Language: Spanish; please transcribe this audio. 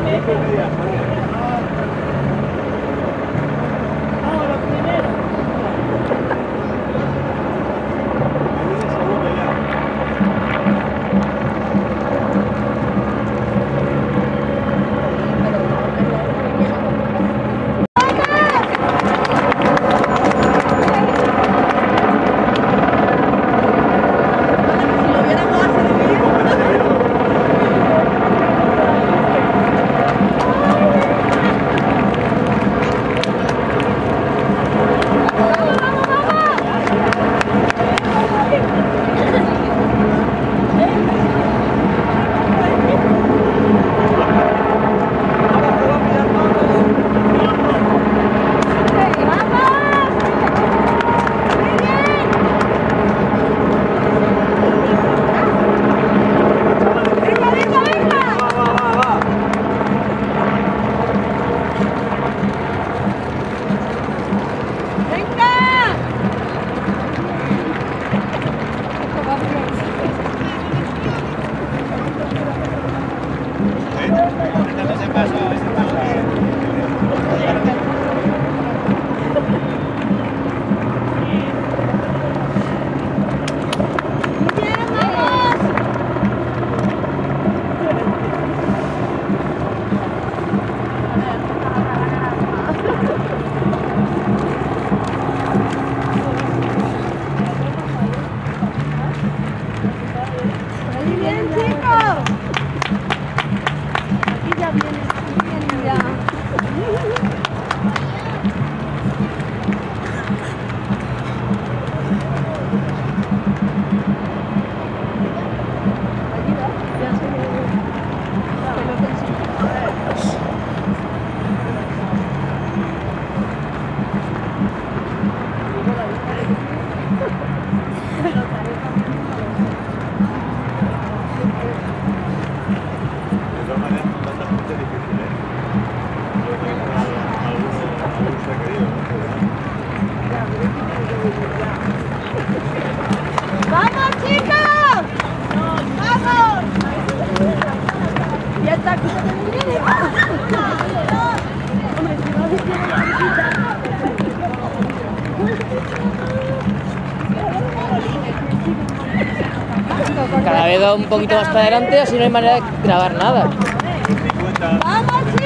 Gracias. ¡Vamos, chicos! ¡Vamos! Ya está Cada vez va un poquito más para adelante, así no hay manera de grabar nada. ¡Vamos, chicos!